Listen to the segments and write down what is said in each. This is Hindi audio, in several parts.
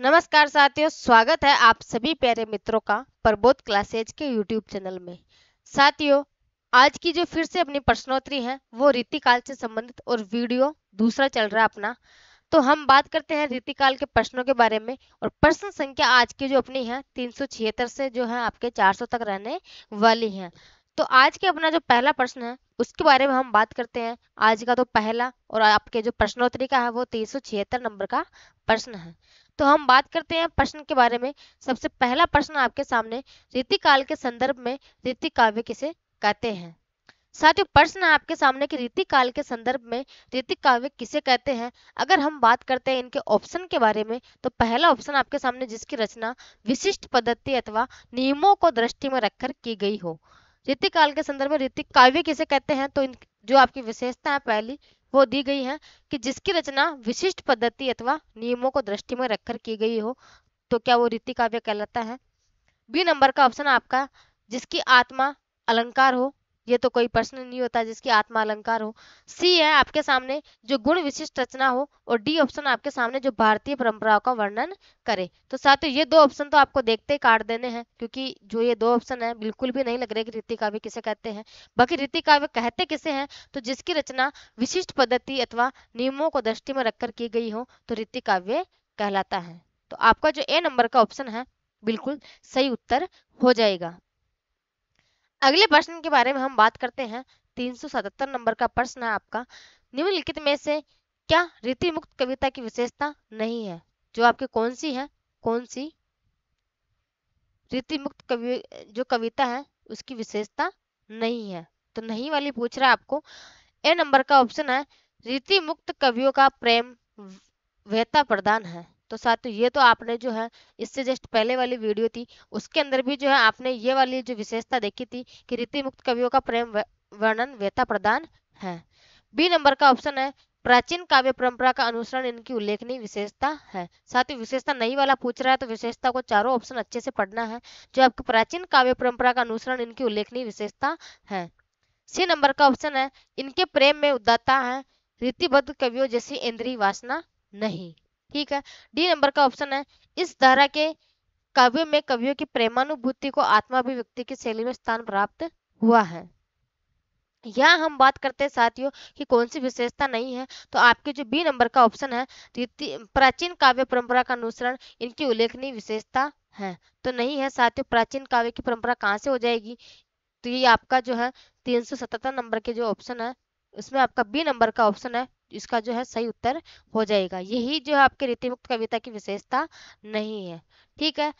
नमस्कार साथियों, स्वागत है आप सभी प्यारे मित्रों का प्रबोध क्लासेज के यूट्यूब चैनल में। साथियों, आज की जो फिर से अपनी प्रश्नोत्तरी है, वो रीतिकाल से संबंधित और वीडियो दूसरा चल रहा है अपना। तो हम बात करते हैं रीतिकाल के प्रश्नों के बारे में और प्रश्न संख्या आज की जो अपनी है, तीन सौ छिहत्तर से जो है आपके 400 तक रहने वाली है। तो आज के अपना जो पहला प्रश्न है, उसके बारे में हम बात करते हैं। आज का तो पहला और आपके जो प्रश्नोत्तरी का है, वो तीन सौ छिहत्तर नंबर का प्रश्न है। तो हम बात करते हैं प्रश्न के बारे में। सबसे पहला प्रश्न आपके सामने रीतिकाल के संदर्भ में रीति काव्य किसे कहते हैं? साथियों, प्रश्न है आपके सामने कि रीति काल के संदर्भ में रीति काव्य किसे कहते हैं? अगर हम बात करते हैं इनके ऑप्शन के बारे में तो पहला ऑप्शन आपके सामने जिसकी रचना विशिष्ट पद्धति अथवा नियमों को दृष्टि में रखकर की गई हो। रीति काल के संदर्भ में रीति काव्य किसे कहते हैं? तो इन, जो आपकी विशेषता है पहली वो दी गई है कि जिसकी रचना विशिष्ट पद्धति अथवा नियमों को दृष्टि में रखकर की गई हो तो क्या वो रीति काव्य कहलाता है? बी नंबर का ऑप्शन आपका, जिसकी आत्मा अलंकार हो ये तो कोई प्रश्न नहीं होता जिसकी आत्मा अलंकार हो। सी है आपके सामने जो गुण विशिष्ट रचना हो और डी ऑप्शन आपके सामने जो भारतीय परंपराओं का वर्णन करे। तो साथ ही ये दो ऑप्शन तो आपको देखते ही काट देने हैं, क्योंकि जो ये दो ऑप्शन है, बिल्कुल भी नहीं लग रहे कि रीति काव्य किसे कहते हैं। बाकी रीति काव्य कहते किसे हैं तो जिसकी रचना विशिष्ट पद्धति अथवा नियमों को दृष्टि में रखकर की गई हो तो रीति काव्य कहलाता है। तो आपका जो ए नंबर का ऑप्शन है, बिल्कुल सही उत्तर हो जाएगा। अगले प्रश्न के बारे में हम बात करते हैं। 377 नंबर का प्रश्न है आपका। निम्नलिखित में से क्या रीति मुक्त कविता की विशेषता नहीं है? जो आपके कौन सी है? कौन सी रीति मुक्त कवि, जो कविता है, उसकी विशेषता नहीं है। तो नहीं वाली पूछ रहा है आपको। ए नंबर का ऑप्शन है रीति मुक्त कवियों का प्रेम वेता प्रदान है। तो साथियों ये तो आपने जो है, इससे जस्ट पहले वाली वीडियो थी, उसके अंदर भी जो है आपने ये वाली जो विशेषता देखी थी कि रीति मुक्त कवियों का प्रेम वर्णन वेता प्रदान है। बी नंबर का ऑप्शन है, प्राचीन काव्य परंपरा का अनुसरण इनकी उल्लेखनीय विशेषता है। साथ ही विशेषता नहीं वाला पूछ रहा है तो विशेषता को चारों ऑप्शन अच्छे से पढ़ना है, जो आपकी प्राचीन काव्य परंपरा का अनुसरण इनकी उल्लेखनीय विशेषता है। सी नंबर का ऑप्शन है, इनके प्रेम में उदाता है, रीतिबद्ध कवियों जैसी इंद्रिय वासना नहीं। ठीक है? डी नंबर का ऑप्शन है, इस धारा के काव्य में कवियों की प्रेमानुभूति को आत्माभिव्यक्ति की शैली में स्थान प्राप्त हुआ है। यहाँ हम बात करते हैं साथियों कि कौन सी विशेषता नहीं है तो आपके जो बी नंबर का ऑप्शन है प्राचीन काव्य परंपरा का अनुसरण, इनकी उल्लेखनीय विशेषता है। तो नहीं है साथियों, प्राचीन काव्य की परंपरा कहाँ से हो जाएगी? तो ये आपका जो है तीन सौ सतहत्तर नंबर के जो ऑप्शन है, उसमें आपका बी नंबर का ऑप्शन है इसका जो है सही उत्तर हो जाएगा। यही जो है आपके रीतिमुक्त कविता की विशेषता नहीं है। ठीक है?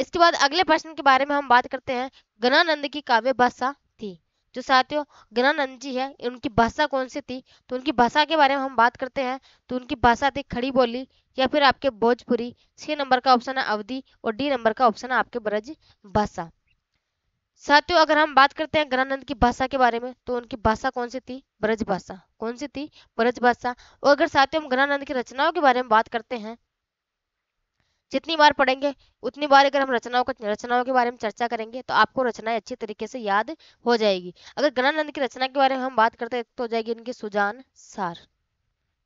इसके बाद अगले प्रश्न के बारे में हम बात करते हैं। गणानंद की काव्य भाषा थी। जो साथियों गणानंद जी है, उनकी भाषा कौन सी थी? तो उनकी भाषा के बारे में हम बात करते हैं। तो उनकी भाषा थी खड़ी बोली या फिर आपके भोजपुरी। छह नंबर का ऑप्शन है अवधि और डी नंबर का ऑप्शन है आपके ब्रज भाषा। साथियों, अगर हम बात करते हैं गणानंद की भाषा के बारे में तो उनकी भाषा कौन सी थी? ब्रज भाषा। कौन सी थी? ब्रज भाषा। और अगर साथियों, हम गणानंद की रचनाओं के बारे में बात करते हैं, जितनी बार पढ़ेंगे, उतनी बार अगर हम रचनाओं का, रचनाओं के बारे में चर्चा करेंगे तो आपको रचनाएँ अच्छी तरीके से याद हो जाएगी। अगर गणानंद की रचना के बारे में हम बात करते हैं तो हो जाएगी इनकी सुजान सार।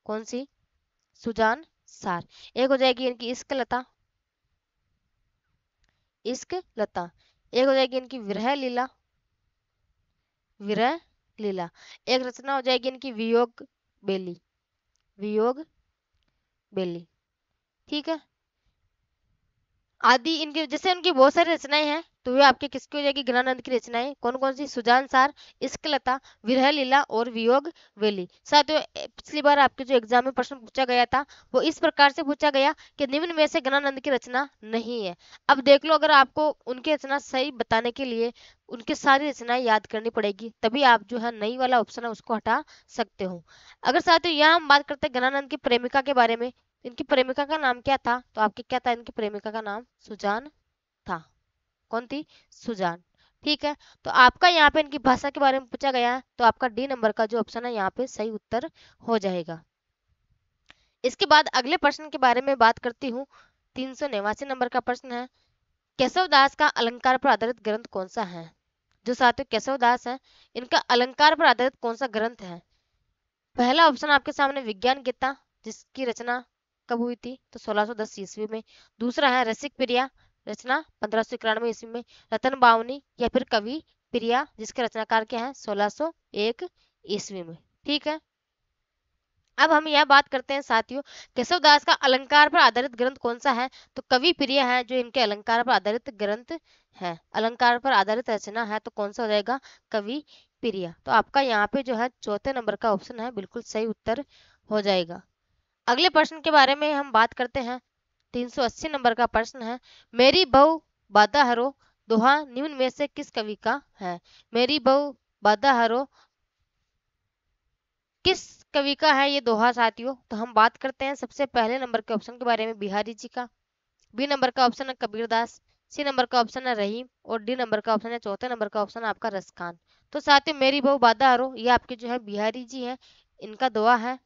कौन सी? सुजान सार। एक हो जाएगी इनकी इश्क लता इश्क लता एक हो जाएगी इनकी विरह लीला। विरह लीला। एक रचना हो जाएगी इनकी वियोग बेली। वियोग बेली। ठीक है? आदि इनके, जैसे उनकी बहुत सारी रचनाएँ हैं तो वे आपके किसकी हो जाएगी? ज्ञानानंद की रचनाएँ कौन कौन सी? सुजान सार इश्कलता विरह लीला और वियोग वेली। साथियों पिछली बार आपके जो एग्ज़ाम में प्रश्न पूछा गया था, वो इस प्रकार से पूछा गया कि निम्न में से ज्ञानानंद की रचना नहीं है। अब देख लो, अगर आपको उनकी रचना सही बताने के लिए उनकी सारी रचनाएँ याद करनी पड़ेगी, तभी आप जो है नई वाला ऑप्शन है उसको हटा सकते हो। अगर साथियों, यहाँ हम बात करते हैं ज्ञानानंद की प्रेमिका के बारे में। इनकी प्रेमिका का नाम क्या था? तो आपके क्या था? इनकी प्रेमिका का नाम सुजान कौन थी? सुजान। ठीक है तो आपका यहाँ पे इनकी भाषा के बारे में पूछा गया है तो आपका डी नंबर का जो ऑप्शन है, यहाँ पे सही उत्तर हो जाएगा। इसके बाद अगले प्रश्न के बारे में बात करती हूँ। तीन नंबर का प्रश्न है, केशव दास का अलंकार पर आधारित ग्रंथ कौन सा है? जो साथियों, केशव दास है, इनका अलंकार पर आधारित कौन सा ग्रंथ है? पहला ऑप्शन आपके सामने विज्ञान गीता, जिसकी रचना कब हुई थी? तो 1610 ईस्वी में। दूसरा है रसिक प्रिया रचना पंद्रह सौ इक्यानवे ईस्वी में रतन बावनी या फिर कवि प्रिया, जिसके रचनाकार क्या है 1601 ईस्वी में। ठीक है? अब हम यह बात करते हैं, साथियों केशव दास का अलंकार पर आधारित ग्रंथ कौन सा है? तो कवि प्रिय है, जो इनके अलंकार पर आधारित ग्रंथ है। अलंकार पर आधारित रचना है तो कौन सा हो जाएगा? कवि प्रिय। तो आपका यहाँ पे जो है, चौथे नंबर का ऑप्शन है, बिल्कुल सही उत्तर हो जाएगा। अगले प्रश्न के बारे में हम बात करते हैं 380 नंबर का प्रश्न है, मेरी बहु बाधा हरो दोहा निम्न में से किस कवि का है? मेरी बहु बाधा हरो किस कवि का है ये दोहा साथियों? तो हम बात करते हैं सबसे पहले नंबर के ऑप्शन के बारे में, बिहारी जी का। बी नंबर का ऑप्शन है कबीर दास सी नंबर का ऑप्शन है रहीम और डी नंबर का ऑप्शन है चौथे नंबर का ऑप्शन आपका रसखान। तो साथियों, मेरी बहु बाधा हरो ये आपके जो है बिहारी जी है, इनका दोहा है।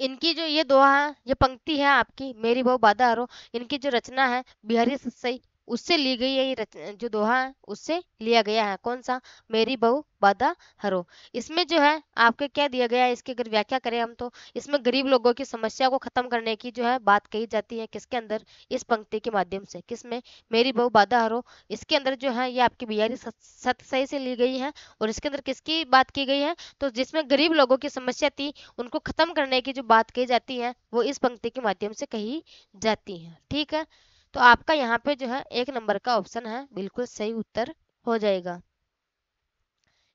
इनकी जो ये दोहा, ये पंक्ति है आपकी, मेरी बहु बाधा हरो इनकी जो रचना है, बिहारी सत्सई उससे ली गई है ये जो दोहा है, उससे लिया गया है। कौन सा? मेरी बहु बाधा हरो। इसमें जो है, आपके क्या दिया गया है? इसकी अगर व्याख्या करें हम तो इसमें गरीब लोगों की समस्या को खत्म करने की जो है बात कही जाती है। किसके अंदर? इस पंक्ति के माध्यम से। किसमें? मेरी बहु बाधा हरो। इसके अंदर जो है, ये आपकी बिहारी सही से ली गई है और इसके अंदर किसकी बात की गई है? तो जिसमें गरीब लोगों की समस्या थी, उनको खत्म करने की जो बात कही जाती है, वो इस पंक्ति के माध्यम से कही जाती है। ठीक है? तो आपका यहाँ पे जो है एक नंबर का ऑप्शन है, बिल्कुल सही उत्तर हो जाएगा।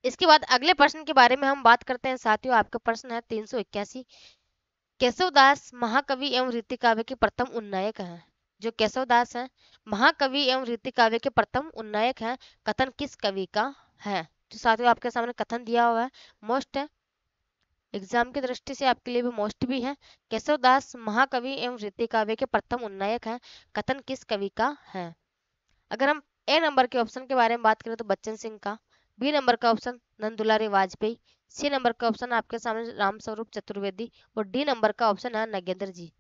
इसके बाद अगले प्रश्न के बारे में हम बात करते हैं। साथियों, आपका प्रश्न है तीन सौ इक्यासी। केशवदास महाकवि एवं रीति काव्य के प्रथम उन्नायक हैं। जो केशवदास है, महाकवि एवं रीति काव्य के प्रथम उन्नायक हैं। कथन किस कवि का है? जो साथियों, आपके सामने कथन दिया हुआ है, मोस्ट एग्ज़ाम की दृष्टि से आपके लिए भी मोस्ट भी है। केशव दास महाकवि एवं रीति काव्य के प्रथम उन्नायक हैं। कथन किस कवि का है? अगर हम ए नंबर के ऑप्शन के बारे में बात करें तो बच्चन सिंह का, बी नंबर का option Nandadulare Vajpeyi, C number का ऑप्शन आपके सामने राम स्वरूप चतुर्वेदी और डी नंबर का ऑप्शन है नगेंद्र जी।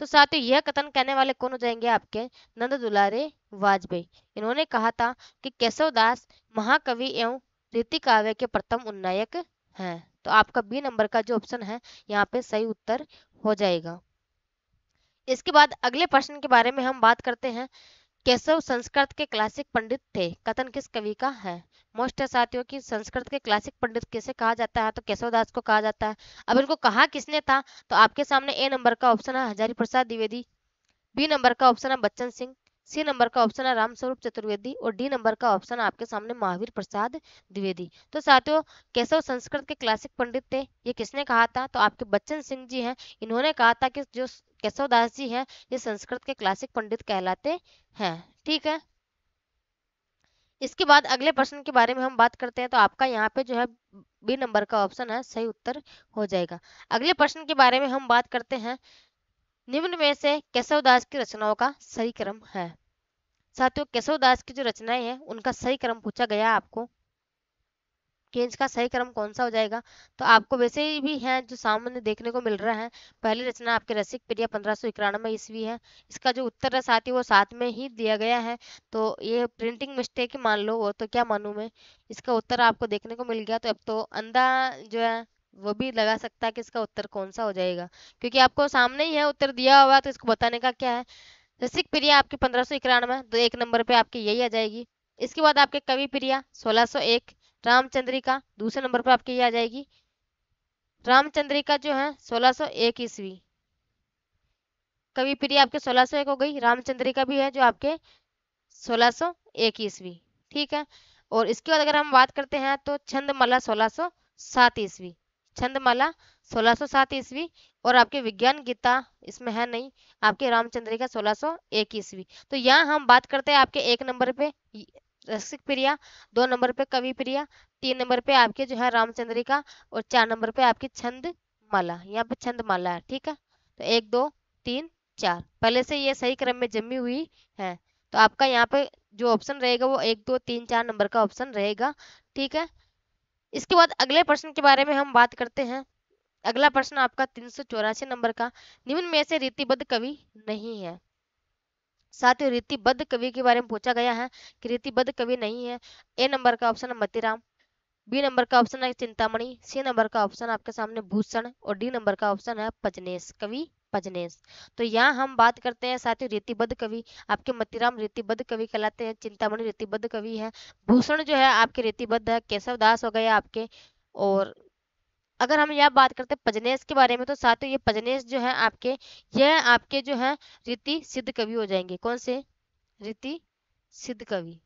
तो साथ ही यह कथन कहने वाले कौन हो जाएँगे आपके? नंद दुलारे वाजपेयी। इन्होंने कहा था कि केशव दास महाकवि एवं रीति काव्य के प्रथम उन्नायक हैं। तो आपका बी नंबर का जो ऑप्शन है, यहाँ पे सही उत्तर हो जाएगा। इसके बाद अगले प्रश्न के बारे में हम बात करते हैं। केशव संस्कृत के क्लासिक पंडित थे। कथन किस कवि का है? मोस्ट साथियों की संस्कृत के क्लासिक पंडित किसे कहा जाता है? तो केशव दास को कहा जाता है। अब इनको कहा किसने था? तो आपके सामने ए नंबर का ऑप्शन है हजारी प्रसाद द्विवेदी। बी नंबर का ऑप्शन है बच्चन सिंह। सी नंबर का ऑप्शन है रामस्वरूप चतुर्वेदी और डी नंबर का ऑप्शन आपके सामने महावीर प्रसाद द्विवेदी। तो साथियों केशव संस्कृत के क्लासिक पंडित थे? ये किसने कहा था? तो आपके बच्चन सिंह जी हैं। इन्होंने कहा था कि जो केशव दास जी हैं, ये संस्कृत के क्लासिक पंडित कहलाते हैं। ठीक है? इसके बाद अगले प्रश्न के बारे में हम बात करते हैं। तो आपका यहाँ पे जो है बी नंबर का ऑप्शन है, सही उत्तर हो जाएगा। अगले प्रश्न के बारे में हम बात करते हैं। निम्न में से केशव दास की रचनाओं का सही क्रम है। साथियों केशव दास की जो रचनाएँ हैं, उनका सही क्रम पूछा गया आपको। कि इसका सही क्रम कौन सा हो जाएगा? तो आपको वैसे ही भी है जो सामान्य देखने को मिल रहा है। पहली रचना आपके रसिक प्रिया पंद्रह सौ इक्यानवे ईस्वी है। इसका जो उत्तर है साथ ही वो साथ में ही दिया गया है। तो ये प्रिंटिंग मिस्टेक मान लो वो तो क्या मानू मैं? इसका उत्तर आपको देखने को मिल गया। तो अब तो अंधा जो है वो भी लगा सकता है कि इसका उत्तर कौन सा हो जाएगा। क्योंकि आपको सामने ही है उत्तर दिया हुआ तो इसको बताने का क्या है? रसिक प्रिया आपकी पंद्रह सौ इक्यानवे तो एक नंबर पे आपकी यही आ जाएगी। इसके बाद आपके कवि प्रिया, सोलह सौ एक, रामचंद्रिका, दूसरे नंबर पर आपकी ये आ जाएगी। रामचंद्रिका जो है, सोलह सौ एक ईस्वी। कवि प्रिया आपके सोलह सौ एक हो गई, रामचंद्रिका भी है जो आपके सोलह सौ एक ईस्वी। ठीक है? और इसके बाद अगर हम बात करते हैं तो छंदमाला सोलह सौ सात ईस्वी। छंदमाला 1607 ईस्वी और आपके विज्ञान गीता इसमें है नहीं, आपके रामचंद्रिका 1601 ईस्वी। तो यहाँ हम बात करते हैं आपके एक नंबर पे रसिक प्रिया, दो नंबर पे कवि प्रिया, तीन नंबर पे आपके जो है रामचंद्रिका और चार नंबर पे आपकी छंद माला यहाँ पे छंद माला है, ठीक है? तो एक, दो, तीन, चार, पहले से ये सही क्रम में जमी हुई है तो आपका यहाँ पे जो ऑप्शन रहेगा वो एक, दो, तीन, चार नंबर का ऑप्शन रहेगा, ठीक है? इसके बाद अगले प्रश्न के बारे में हम बात करते हैं। अगला प्रश्न आपका तीन सौ चौरासी नंबर का। निम्न में से रीतिबद्ध कवि नहीं है। साथ ही रीतिबद्ध कवि के बारे में पूछा गया है कि रीतिबद्ध कवि नहीं है। ए नंबर का ऑप्शन है मतीराम, बी नंबर का ऑप्शन है चिंतामणि, सी नंबर का ऑप्शन आपके सामने भूषण और डी नंबर का ऑप्शन है पचनेश कवि पजनेस तो यहाँ हम बात करते हैं साथियों रीतिबद्ध कवि। आपके मतीराम रीतिबद्ध कवि कहलाते हैं, चिंतामणि रीतिबद्ध कवि है। भूषण जो है आपके रीतिबद्ध है, केशव दास हो गए आपके। और अगर हम यहाँ बात करते हैं पजनेस के बारे में तो साथियों ये पजनेस जो है आपके, यह आपके जो है रीति सिद्ध कवि हो जाएँगे। कौन से? रीति सिद्ध कवि।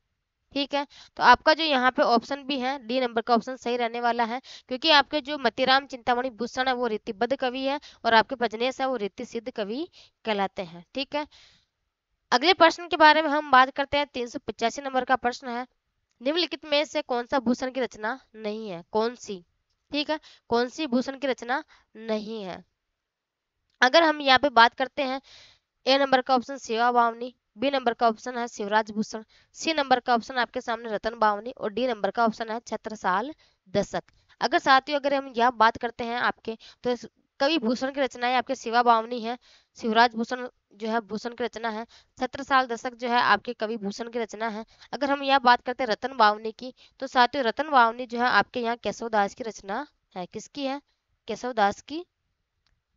ठीक है? तो आपका जो यहाँ पे ऑप्शन भी है डी नंबर का ऑप्शन सही रहने वाला है, क्योंकि आपके जो मतीराम चिंतामणि भूषण है, वो रीतिबद्ध कवि है और आपके पजनेश है, वो रीति सिद्ध कवि कहलाते हैं, ठीक है? अगले प्रश्न के बारे में हम बात करते हैं, तीन सौ पचासी नंबर का प्रश्न है, निम्नलिखित में से कौन सा भूषण की रचना नहीं है? कौन सी? ठीक है? कौन सी भूषण की रचना नहीं है? अगर हम यहाँ पे बात करते हैं ए नंबर का option Seva Bawani B number का ऑप्शन है शिवराज भूषण, सी नंबर का ऑप्शन आपके सामने रतन बावनी और डी नंबर का ऑप्शन है छत्रसाल दशक अगर साथियों, अगर हम यह बात करते हैं आपके तो कवि भूषण की रचनाएँ आपके शिवा बावनी है, शिवराज भूषण जो है भूषण की रचना है, छत्रसाल दशक जो है आपके कवि भूषण की रचना है। अगर हम यह बात करते हैं रतन बावनी की तो साथियों, रतन बावनी जो है आपके यहाँ केशव दास की रचना है। किसकी है? केशव दास की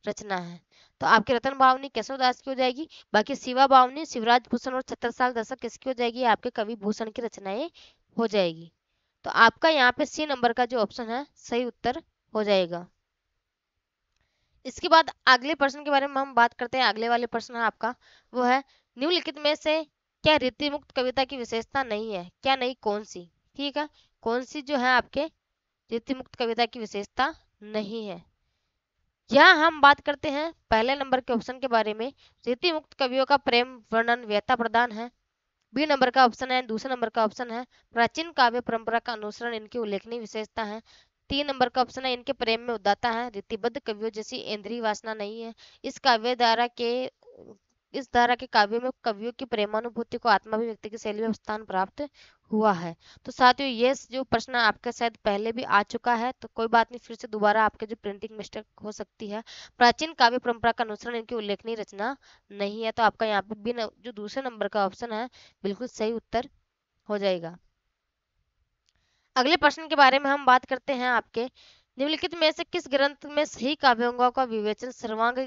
रचना है। तो आपके रतन भावनी केशव दास की हो जाएगी? बाकी शिवा भावनी, शिवराज भूषण और छत्र साल दशक किसकी हो जाएगी? आपके कवि भूषण की रचनाएँ हो जाएगी। तो आपका यहाँ पे सी नंबर का जो ऑप्शन है, सही उत्तर हो जाएगा। इसके बाद अगले प्रश्न के बारे में हम बात करते हैं। अगले वाले प्रश्न है आपका, वो है, निम्नलिखित में से क्या रीति मुक्त कविता की विशेषता नहीं है? क्या नहीं, कौन सी? ठीक है? कौन सी जो है आपके रीति मुक्त कविता की विशेषता नहीं है? यहाँ हम बात करते हैं पहले नंबर के ऑप्शन के बारे में। रीति मुक्त कवियों का प्रेम, वर्णन व्यता प्रदान है। बी नंबर का ऑप्शन है, दूसरे नंबर का ऑप्शन है, प्राचीन काव्य परंपरा का अनुसरण इनकी उल्लेखनीय विशेषता है। तीन नंबर का ऑप्शन है, इनके प्रेम में उदाता है, रीतिबद्ध कवियों जैसी इंद्रिय वासना नहीं है। इस काव्य धारा के, इस धारा के काव्यों में कवियों की प्रेमानुभूति को आत्माभिव्यक्ति की शैली में स्थान प्राप्त हुआ है। तो साथियों, ये जो प्रश्न आपके शायद पहले भी आ चुका है तो कोई बात नहीं, फिर से दोबारा आपके जो प्रिंटिंग मिस्टेक हो सकती है। प्राचीन काव्य परंपरा का अनुसरण, इनकी उल्लेखनीय रचना नहीं है तो आपका यहाँ पे भी जो दूसरे नंबर का ऑप्शन है, बिल्कुल सही उत्तर हो जाएगा। अगले प्रश्न के बारे में हम बात करते हैं आपके। निम्नलिखित में से किस ग्रंथ में सही काव्यांगों का विवेचन, सर्वांग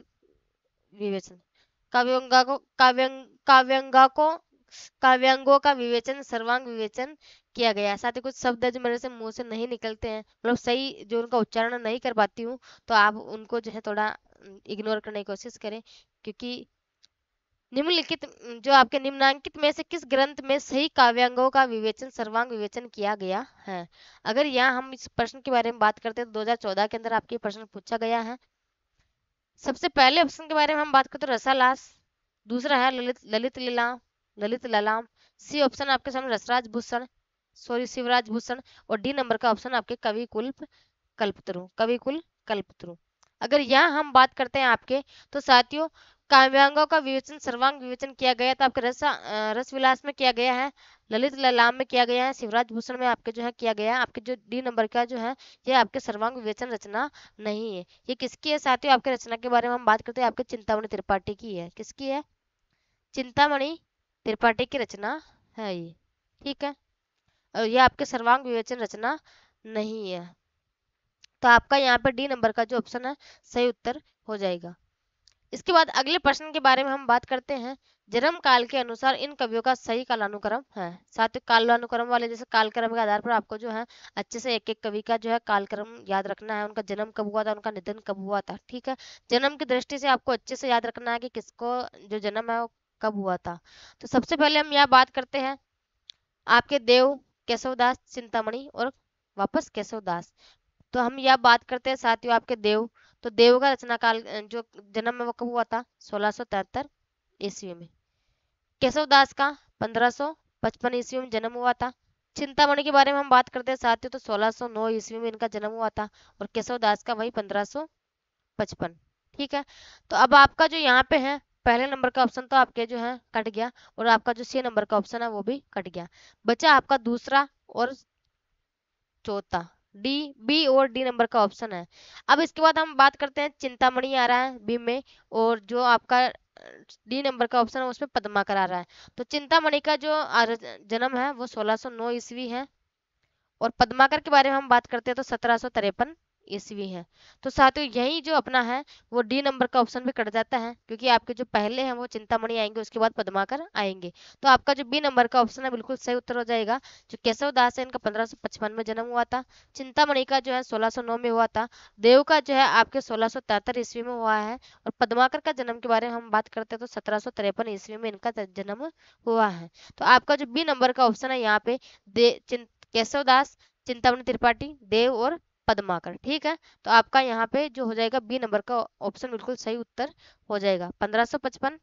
विवेचन काव्यंगा को काव्यंग काव्यंगा को काव्यांगों का विवेचन, सर्वांग विवेचन किया गया। साथ ही कुछ शब्द मेरे से मुँह से नहीं निकलते हैं मतलब सही जो उनका उच्चारण नहीं कर पाती हूँ तो आप उनको जो है थोड़ा इग्नोर करने की कोशिश करें, क्योंकि निम्नलिखित, जो आपके निम्नांकित में से किस ग्रंथ में सही काव्यांगों का विवेचन, सर्वांग विवेचन किया गया है? अगर यहाँ हम इस प्रश्न के बारे में बात करते हैं तो 2014 के अंदर आपके प्रश्न पूछा गया है। सबसे पहले ऑप्शन के बारे में हम बात करते हैं रसालास, दूसरा है ललित ललित लीलाम ललित ललाम, सी ऑप्शन आपके सामने रसराज भूषण, सॉरी शिवराज भूषण और डी नंबर का ऑप्शन आपके कवि कुल कल्पतरु, कवि कुल कल्पतरु। अगर यहाँ हम बात करते हैं आपके तो साथियों, काव्यांगों का विवेचन, सर्वांग विवेचन किया गया तो आपके रस रस विलास में किया गया है, ललित ललाम में किया गया है, शिवराज भूषण में आपके जो है किया गया है, आपके जो डी नंबर का जो है, ये आपके सर्वांग विवेचन रचना नहीं है। ये किसकी है साथियों, आपके रचना के बारे में हम बात करते हैं, आपके चिंतामणि त्रिपाठी की है। किसकी है? चिंतामणि त्रिपाठी की रचना है ये, ठीक है? और ये आपके सर्वांग विवेचन रचना नहीं है। तो आपका यहाँ पे डी नंबर का जो ऑप्शन है, सही उत्तर हो जाएगा। इसके बाद अगले प्रश्न के बारे में हम बात करते हैं। जन्म काल के अनुसार इन कवियों का सही कालानुक्रम है। साथ ही कालानुक्रम वाले जैसे कालक्रम के आधार पर आपको जो है, अच्छे से एक एक कवि का जो है कालक्रम याद रखना है। उनका जन्म कब हुआ था, उनका निधन कब हुआ था, ठीक है? जन्म की दृष्टि से आपको अच्छे से याद रखना है कि किसको जो जन्म है वो कब हुआ था। तो सबसे पहले हम यहाँ बात करते हैं आपके देव केशवदास चिंतामणि और वापस केशवदास। तो हम यह बात करते हैं साथियों आपके देव। तो देव का रचना काल जो जन्म में वो कब हुआ था? सोलह ईस्वी में। केशव दास का पंद्रह पचपन ईस्वी में जन्म हुआ था। चिंतामणि के बारे में हम बात करते हैं साथियों तो 1609 ईस्वी में इनका जन्म हुआ था और केशव दास का वही पचपन। ठीक है? तो अब आपका जो यहाँ पे है पहले नंबर का ऑप्शन तो आपके जो है कट गया और आपका जो सी नंबर का ऑप्शन है वो भी कट गया। बचा आपका दूसरा और चौथा। डी बी और डी नंबर का ऑप्शन है। अब इसके बाद हम बात करते हैं चिंतामणि आ रहा है बी में और जो आपका डी नंबर का ऑप्शन है उसमें पद्माकर आ रहा है। तो चिंतामणि का जो जन्म है वो 1609 ईस्वी है और पद्माकर के बारे में हम बात करते हैं तो सत्रह ईस्वी है। तो साथियों यही जो अपना है, वो डी नंबर का ऑप्शन भी कट जाता है, क्योंकि आपके जो पहले हैं वो चिंतामणि आएँगे, उसके बाद पद्माकर आएँगे। तो आपका जो बी नंबर का ऑप्शन है, बिल्कुल सही उत्तर हो जाएगा, जो केशव दास है, इनका पंद्रह में जन्म हुआ था, चिंतामणि का जो है सोलह में हुआ था, देव का जो है आपके सोलह ईस्वी में हुआ है, और पदमाकर का जन्म के बारे में हम बात करते हैं तो सत्रह ईस्वी में इनका जन्म हुआ है। तो आपका जो बी नंबर का ऑप्शन है, यहाँ पे केशव दास, चिंतामणि त्रिपाठी, देव और पद्माकर ठीक है? तो आपका यहाँ पे जो हो जाएगा बी नंबर का ऑप्शन बिल्कुल सही उत्तर हो जाएगा। 1555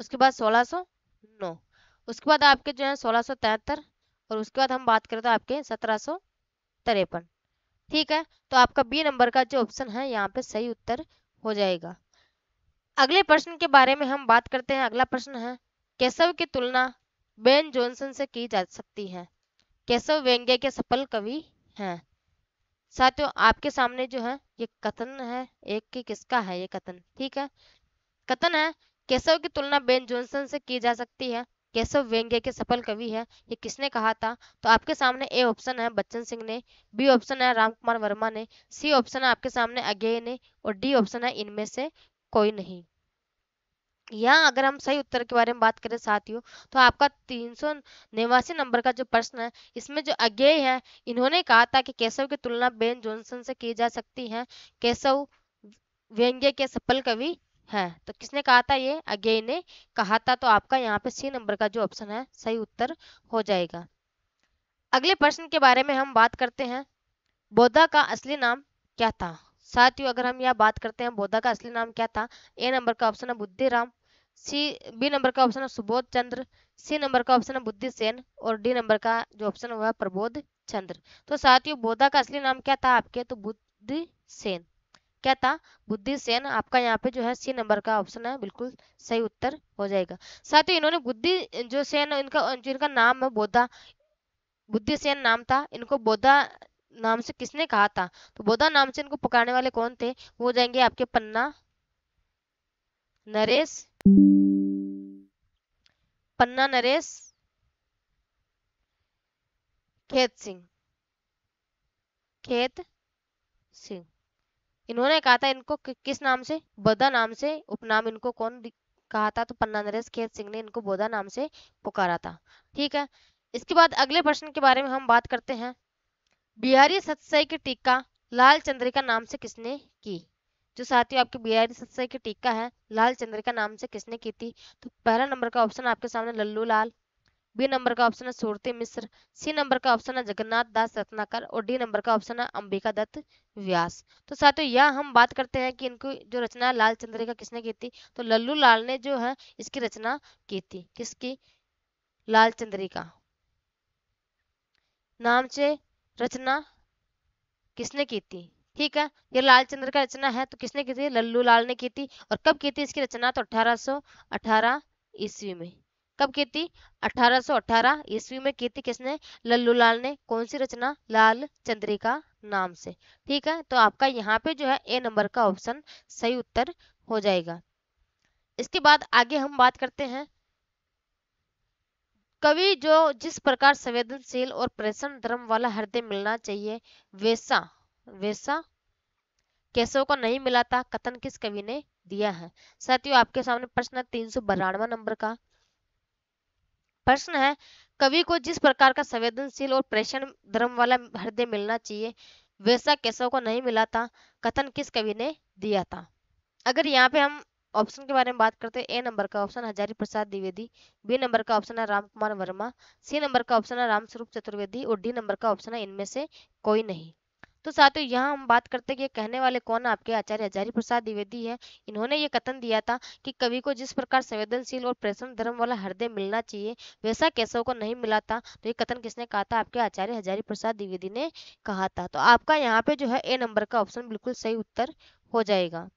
उसके बाद 1609 उसके बाद आपके जो है सोलह और उसके बाद हम बात करें तो आपके सत्रह ठीक है? तो आपका बी नंबर का जो ऑप्शन है, यहाँ पे सही उत्तर हो जाएगा। अगले प्रश्न के बारे में हम बात करते हैं। अगला प्रश्न है, केशव की तुलना बेन जॉनसन से की जा सकती है। केशव व्यंग्य के सफल कवि हैं। साथियों, आपके सामने जो है, ये कथन है, एक की किसका है ये कथन? ठीक है? कथन है, केशव की तुलना बेन जॉनसन से की जा सकती है। केशव व्यंग्य के सफल कवि है, ये किसने कहा था? तो आपके सामने ए ऑप्शन है बच्चन सिंह ने, बी ऑप्शन है रामकुमार वर्मा ने, सी ऑप्शन है आपके सामने अज्ञे ने, और डी ऑप्शन है इनमें से कोई नहीं। यहाँ अगर हम सही उत्तर के बारे में बात करें साथियों तो आपका तीन सौ नवासी नंबर का जो प्रश्न है, इसमें जो अज्ञेय है, इन्होंने कहा था कि केशव की तुलना बेन जॉनसन से की जा सकती है। केशव व्यंग्य के सफल कवि है। तो किसने कहा था ये? अज्ञेय ने कहा था तो आपका यहाँ पे सी नंबर का जो ऑप्शन है, सही उत्तर हो जाएगा। अगले प्रश्न के बारे में हम बात करते हैं। बोधा का असली नाम क्या था? साथियों, अगर हम यहाँ बात करते हैं बोधा का असली नाम क्या था? ए नंबर का ऑप्शन है बुद्धिराम, सी, बी नंबर का ऑप्शन है सुबोध चंद्र, सी नंबर का ऑप्शन है बुद्धि सेन और डी नंबर का जो ऑप्शन है प्रबोध चंद्र। तो साथियों बोधा का असली नाम क्या था आपके? तो बुद्धि सेन क्या था? बुद्धि सेन आपका यहाँ पे जो है सी नंबर का ऑप्शन है, बिल्कुल सही उत्तर हो जाएगा। साथ ही इन्होंने बुद्धि, जो सेन, इनका, जिनका नाम है बोधा बुद्धि सेन नाम था, इनको बोधा नाम से किसने कहा था? तो बोधा नाम से इनको पुकारने वाले कौन थे? वो जाएँगे आपके पन्ना नरेश पन्ना नरेश खेत सिंह खेत सिंह। इन्होंने कहा था इनको कि, किस नाम से? बोधा नाम से। उपनाम इनको कौन कहा था? तो पन्ना नरेश खेत सिंह ने इनको बोधा नाम से पुकारा था। ठीक है इसके बाद अगले प्रश्न के बारे में हम बात करते हैं। बिहारी सत्सई की टीका लाल चंद्रिका नाम से किसने की? जो साथियों, आपके बिहारी सत्सई की टीका है, लाल चंद्रिका नाम से किसने की थी? तो पहला नंबर का ऑप्शन आपके सामने लल्लू लाल, बी नंबर का ऑप्शन है सूरती मिश्र, सी नंबर का ऑप्शन है जगन्नाथ दास रत्नाकर और डी नंबर का ऑप्शन है अंबिका दत्त व्यास। तो साथियों, यह हम बात करते हैं कि इनको जो रचना लाल चंद्रिका किसने की थी? तो लल्लू लाल ने जो है इसकी रचना की थी। किसकी? लाल चंद्रिका। नाम से रचना किसने की थी? ठीक है, ये लाल चंद्र का रचना है तो किसने की थी? लल्लू लाल ने की थी। और कब की थी इसकी रचना? तो 1818 ईस्वी में। कब की थी? 1818 ईस्वी में की थी किसने? लल्लू लाल ने। कौन सी रचना? लाल चंद्रिका नाम से। ठीक है तो आपका यहाँ पे जो है ए नंबर का ऑप्शन सही उत्तर हो जाएगा। इसके बाद आगे हम बात करते हैं कवि जो जिस प्रकार संवेदनशील और प्रसन्न धर्म वाला हृदय मिलना चाहिए, वैसा वैसा केशव को नहीं मिला था, कथन किस कवि ने दिया है? साथियों, आपके सामने प्रश्न तीन सौ बरानवा नंबर का। प्रश्न है, कवि को जिस प्रकार का संवेदनशील और प्रेषण धर्म वाला हृदय मिलना चाहिए, वैसा केशव को नहीं मिला था, कथन किस कवि ने दिया था? अगर यहाँ पे हम ऑप्शन के बारे में बात करते हैं। ए नंबर का option Hazari Prasad Dwivedi, B number का ऑप्शन है राम कुमार वर्मा, सी नंबर का ऑप्शन है रामस्वरूप चतुर्वेदी और डी नंबर का ऑप्शन है इनमें से कोई नहीं। तो साथियों, यहाँ हम बात करते हैं कि कहने वाले कौन आपके आचार्य हजारी प्रसाद द्विवेदी है। इन्होंने ये कथन दिया था कि कवि को जिस प्रकार संवेदनशील और प्रसन्न धर्म वाला हृदय मिलना चाहिए, वैसा केशव को नहीं मिला था। तो ये कथन किसने कहा था? आपके आचार्य हजारी प्रसाद द्विवेदी ने कहा था। तो आपका यहाँ पे जो है ए नंबर का ऑप्शन बिल्कुल सही उत्तर हो जाएगा।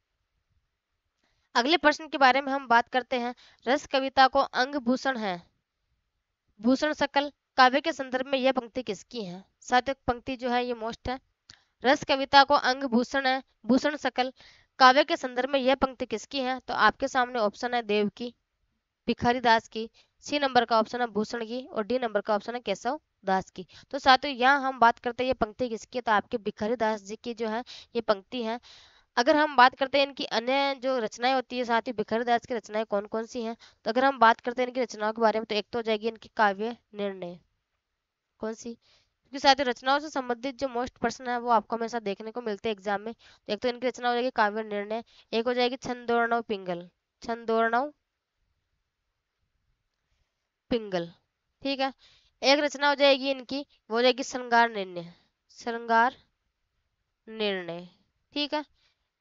अगले प्रश्न के बारे में हम बात करते हैं। रस कविता को अंग भूषण है। भूषण सकल काव्य के संदर्भ में यह पंक्ति किसकी है? साथ पंक्ति जो है, ये मोस्ट है। रस कविता को अंग भूषण है। भूषण सकल काव्य के संदर्भ में यह पंक्ति किसकी है? तो आपके सामने ऑप्शन है देव की, भिखारी दास की। सी नंबर का ऑप्शन है भूषण की और डी नंबर का ऑप्शन है केशव दास की। तो साथियों, यहाँ हम बात करते हैं, ये पंक्ति किसकी है? तो आपके भिखारी दास जी की जो है, ये पंक्ति है। अगर हम बात करते हैं इनकी अन्य जो रचनाएँ होती है, साथ ही भिखारी दास की रचनाएँ कौन कौन सी हैं तो अगर हम बात करते हैं इनकी रचनाओं के बारे में तो एक तो हो जाएगी इनकी काव्य निर्णय। कौन सी? क्योंकि साथ ही रचनाओं से संबंधित जो मोस्ट प्रश्न है, वो आपको हमेशा देखने को मिलते हैं एग्ज़ाम में। तो एक तो इनकी रचना हो जाएगी काव्य निर्णय, एक हो जाएगी छंदोर्णव पिंगल। छंदोर्णव पिंगल, ठीक है? एक रचना हो जाएगी इनकी, वो हो जाएगी श्रृंगार निर्णय। श्रृंगार निर्णय, ठीक है?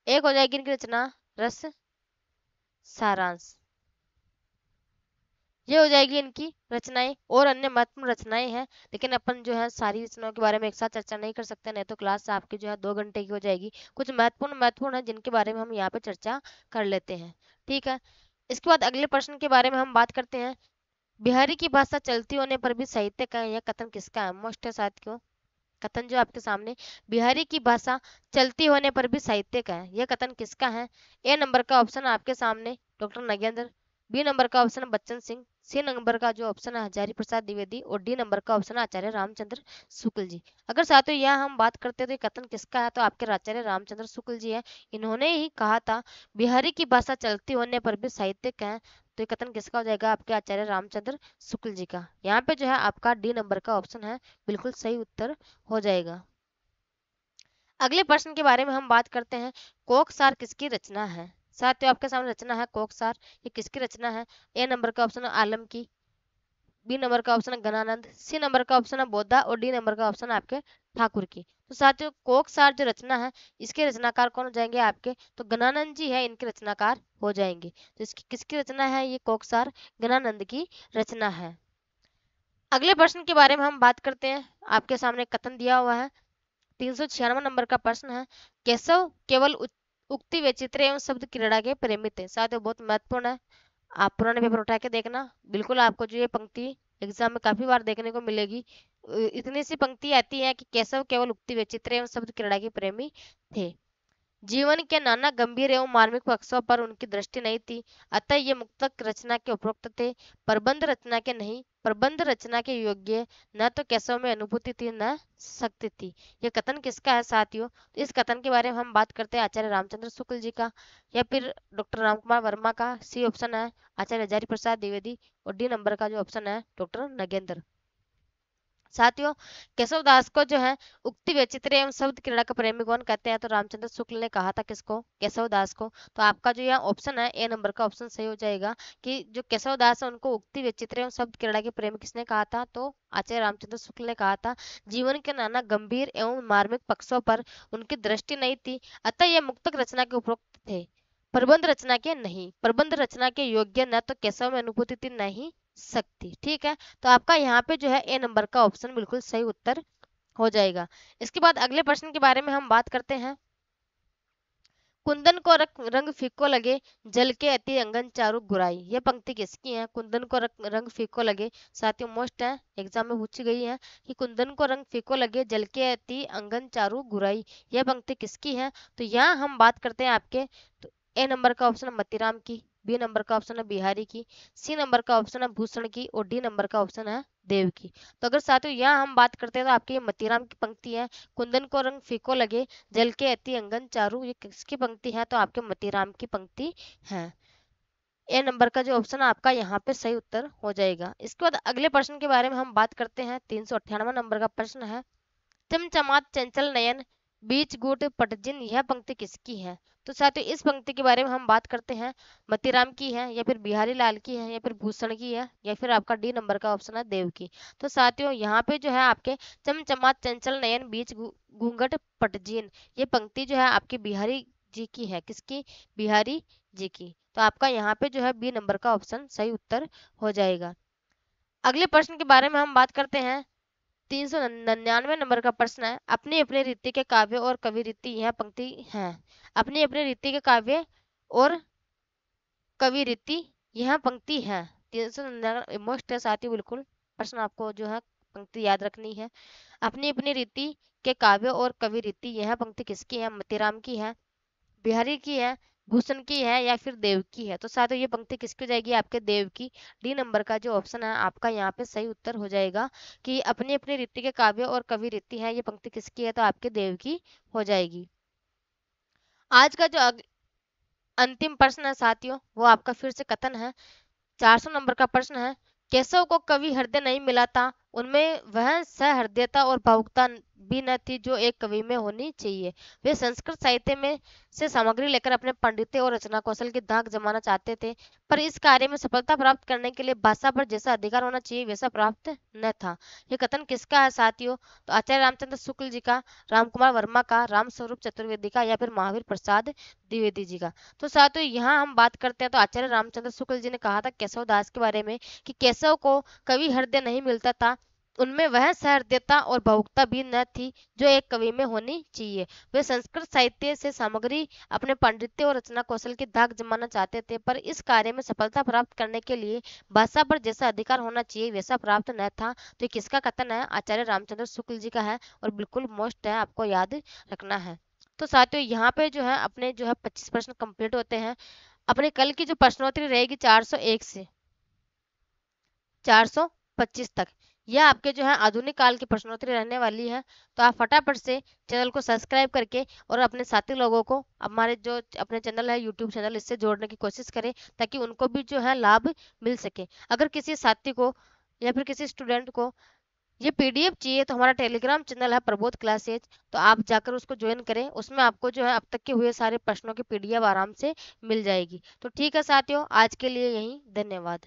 एक हो जाएगी इनकी रचना, रस, सारांश। ये हो जाएगी इनकी रचनाएँ, और अन्य महत्वपूर्ण रचनाएँ हैं, लेकिन अपन जो है सारी रचनाओं के बारे में एक साथ चर्चा नहीं कर सकते, नहीं तो क्लास आपकी जो है दो घंटे की हो जाएगी। कुछ महत्वपूर्ण महत्वपूर्ण है, जिनके बारे में हम यहाँ पे चर्चा कर लेते हैं। ठीक है? इसके बाद अगले प्रश्न के बारे में हम बात करते हैं। बिहारी की भाषा चलती होने पर भी साहित्य का यह कथन किसका है? मोस्ट साथियों कथन जो आपके सामने बिहारी की भाषा चलती होने पर भी साहित्य का है। यह कथन किसका है? ए नंबर का ऑप्शन आपके सामने डॉक्टर नगेंद्र बी नंबर का option Bachchan Singh, C number का जो ऑप्शन है हजारी प्रसाद द्विवेदी और डी नंबर का ऑप्शन आचार्य रामचंद्र शुक्ल जी। अगर साथियों यहाँ हम बात करते हैं तो कथन किसका है? तो आपके आचार्य रामचंद्र शुक्ल जी है। इन्होंने ही कहा था, बिहारी की भाषा चलती होने पर भी साहित्यिक है। तो कथन किसका हो जाएगा? आपके आचार्य रामचंद्र शुक्ल जी का। यहाँ पे जो है आपका डी नंबर का ऑप्शन है, बिल्कुल सही उत्तर हो जाएगा। अगले प्रश्न के बारे में हम बात करते हैं, कोकसार किसकी रचना है? साथियों आपके सामने रचना है कोकसार ये किसकी रचना है? ए नंबर का ऑप्शन है आलम की, बी नंबर का ऑप्शन है गणानंद सी नंबर का ऑप्शन है बोधा और डी नंबर का ऑप्शन है आपके ठाकुर की। तो साथियों कोकसार जो रचना है, इसके रचनाकार कौन हो जाएँगे आपके? तो गणानंद जी है, इनके रचनाकार हो जाएँगे। तो इसकी किसकी रचना है ये कोकसार गणानंद की रचना है। अगले प्रश्न के बारे में हम बात करते हैं। आपके सामने कथन दिया हुआ है। तीन सौ छियानवे नंबर का प्रश्न है, केशव केवल उक्ति वैचित्र एवं शब्द क्रीड़ा के प्रेमित है। साथ ही बहुत महत्वपूर्ण है। आप पुराने पेपर उठा के देखना। बिल्कुल आपको जो ये पंक्ति एग्ज़ाम में काफ़ी बार देखने को मिलेगी। इतनी सी पंक्ति आती है कि केशव केवल उक्ति वैचित्र एवं शब्द क्रीड़ा के प्रेमी थे। जीवन के नाना गंभीर एवं मार्मिक पक्षों पर उनकी दृष्टि नहीं थी। अतः ये मुक्तक रचना के उपरोक्त थे। प्रबंध रचना के नहीं, प्रबंध रचना के योग्य न तो केशव में अनुभूति थी, न शक्ति थी। यह कथन किसका है साथियों? तो इस कथन के बारे में हम बात करते हैं आचार्य रामचंद्र शुक्ल जी का, या फिर डॉक्टर रामकुमार वर्मा का। सी ऑप्शन है आचार्य हजारी प्रसाद द्विवेदी और डी नंबर का जो ऑप्शन है डॉक्टर नगेंद्र। साथियों, केशव दास को जो है, उक्ति वैचित्र एवं शब्द क्रीड़ा का प्रेमी कौन कहते हैं? तो रामचंद्र शुक्ल ने कहा था किसको? केशव दास को। तो आपका जो यहाँ ऑप्शन है ए नंबर का ऑप्शन सही हो जाएगा कि जो केशव दास है, उनको उक्ति वैचित्र एवं शब्द क्रीड़ा के प्रेमी किसने कहा था? तो आचार्य रामचंद्र शुक्ल ने कहा था, जीवन के नाना गंभीर एवं मार्मिक पक्षों पर उनकी दृष्टि नहीं थी। अतः यह मुक्तक रचना के उपरोक्त थे। प्रबंध रचना के नहीं। प्रबंध रचना के योग्य न तो केशव में अनुभूति थी नहीं सकती ठीक है? तो आपका यहाँ पे जो है ए नंबर का ऑप्शन बिल्कुल सही उत्तर हो जाएगा। इसके बाद अगले प्रश्न के बारे में हम बात करते हैं। कुंदन को रक, रंग फीको लगे जल के अति अंगन चारू गुराई। ये पंक्ति किसकी है? कुंदन को रक, रंग फीको लगे। साथियों मोस्ट है। एग्ज़ाम में पूछी गई है कि कुंदन को रंग फीको लगे जल के अति अंगन चारू गुराई। यह पंक्ति किसकी है? तो यहाँ हम बात करते हैं आपके तो ए नंबर का ऑप्शन मतीराम की। बी नंबर का ऑप्शन है बिहारी की, सी नंबर का ऑप्शन है भूषण की और डी नंबर का ऑप्शन है देव की। तो अगर साथियों, यहाँ हम बात करते हैं तो आपकी मतीराम की पंक्ति है, कुंदन को रंग फीको लगे, जल के अति अंगन चारू, ये किसकी पंक्ति है? तो आपके मतीराम की पंक्ति है। ए नंबर का जो ऑप्शन है आपका, यहाँ पे सही उत्तर हो जाएगा। इसके बाद अगले प्रश्न के बारे में हम बात करते हैं, तीन सौ अठानवे नंबर का प्रश्न है, चमचमात चंचल नयन, बीच गुट पटजिन, यह पंक्ति किसकी है? तो साथियों, इस पंक्ति के बारे में हम बात करते हैं। मतीराम की है या फिर बिहारी लाल की है या फिर भूषण की है या फिर आपका डी नंबर का ऑप्शन है देव की। तो साथियों, यहाँ पे जो है आपके चमचमात चंचल नयन बीच घूंघट पटजीन, ये पंक्ति जो है आपकी बिहारी जी की है। किसकी? बिहारी जी की। तो आपका यहाँ पे जो है बी नंबर का ऑप्शन सही उत्तर हो जाएगा। अगले प्रश्न के बारे में हम बात करते हैं। तीन सौ निन्यानवे नंबर का प्रश्न है। अपनी अपनी रीति के काव्य और कवि रीति यह पंक्ति है। अपनी अपनी रीति के काव्य और कवि रीति यह पंक्ति है। तीन सौ निन्यानवे मोस्ट है, साथी बिल्कुल प्रश्न आपको जो है पंक्ति याद रखनी है। अपनी अपनी रीति के काव्य और कवि रीति यह पंक्ति किसकी है? मतीराम की है, बिहारी की है भूषण की है या फिर देव की है? तो साथियों, ये पंक्ति किसकी हो जाएगी? आपके देव की डी नंबर का जो ऑप्शन है, आपका यहाँ पे सही उत्तर हो जाएगा कि अपनी अपनी रीति के काव्य और कवि रीति है, ये पंक्ति किसकी है? तो आपके देव की हो जाएगी। आज का जो अंतिम प्रश्न है साथियों, वो आपका फिर से कथन है। 400 नंबर का प्रश्न है, केशव को कवि हृदय नहीं मिला था उनमें वह सहृदयता और भावुकता भी न थी जो एक कवि में होनी चाहिए। वे संस्कृत साहित्य में से सामग्री लेकर अपने पंडित्य और रचना कौशल की धाक जमाना चाहते थे, पर इस कार्य में सफलता प्राप्त करने के लिए भाषा पर जैसा अधिकार होना चाहिए वैसा प्राप्त न था। ये कथन किसका है साथियों? तो आचार्य रामचंद्र शुक्ल जी का राम कुमार वर्मा का राम स्वरूप चतुर्वेदी का या फिर महावीर प्रसाद द्विवेदी जी का। तो साथियों, यहाँ हम बात करते हैं तो आचार्य रामचंद्र शुक्ल जी ने कहा था केशव दास के बारे में कि केशव को कवि हृदय नहीं मिलता था उनमें वह सहृदयता और भावुकता भी न थी जो एक कवि में होनी चाहिए। वे संस्कृत साहित्य से सामग्री, अपने पांडित्य और रचना कौशल की धाक जमाना चाहते थे, पर इस कार्य में सफलता प्राप्त करने के लिए भाषा पर जैसा अधिकार होना चाहिए वैसा प्राप्त न था। तो किसका कथन है? आचार्य रामचंद्र शुक्ल जी का है और बिल्कुल मोस्ट है, आपको याद रखना है। तो साथियों, यहाँ पे जो है, अपने जो है पच्चीस प्रश्न कंप्लीट होते हैं। अपने कल की जो प्रश्नोत्तरी रहेगी 401 से 425 तक। यह आपके जो है आधुनिक काल की प्रश्नोत्तरी रहने वाली है। तो आप फटाफट से चैनल को सब्सक्राइब करके और अपने साथी लोगों को हमारे जो अपने चैनल है यूट्यूब चैनल, इससे जोड़ने की कोशिश करें ताकि उनको भी जो है लाभ मिल सके। अगर किसी साथी को या फिर किसी स्टूडेंट को ये पीडीएफ चाहिए तो हमारा टेलीग्राम चैनल है प्रबोध क्लासेज तो आप जाकर उसको ज्वाइन करें, उसमें आपको जो है अब तक के हुए सारे प्रश्नों की पीडीएफ आराम से मिल जाएगी। तो ठीक है साथियों, आज के लिए यही, धन्यवाद।